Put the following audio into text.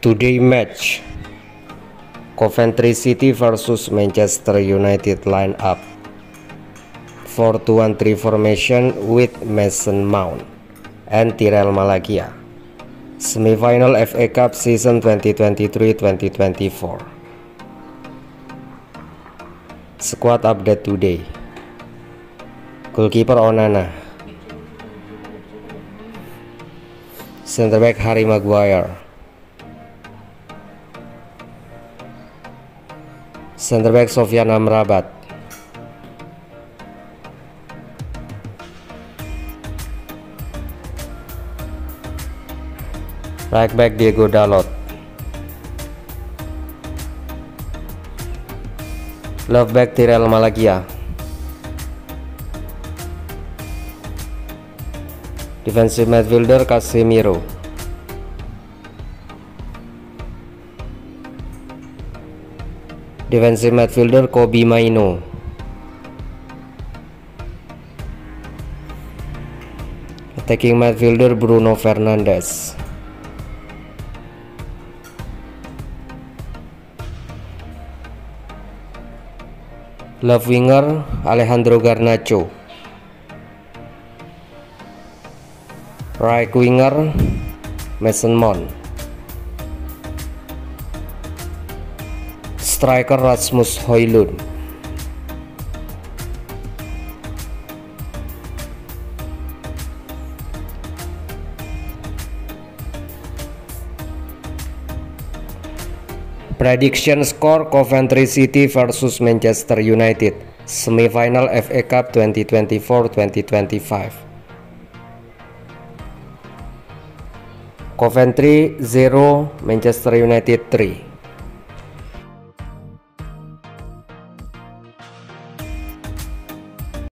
Today match. Coventry City versus Manchester United lineup 4-2-1-3 formation with Mason Mount and Tyrell Malakia Semifinal FA Cup season 2023-2024 Squad update today. Goalkeeper Onana. Center back Harry Maguire Center back Sofian Amrabat Right back Diego Dalot. Left back Tyrell Malakia. Defensive midfielder Casemiro Defensive midfielder Kobe Maino. Attacking midfielder Bruno Fernandes. Left winger Alejandro Garnacho. Right winger Mason Mount striker Rasmus Højlund. Prediction score Coventry City versus Manchester United. Semifinal FA Cup 2024-2025 Coventry 0 Manchester United 3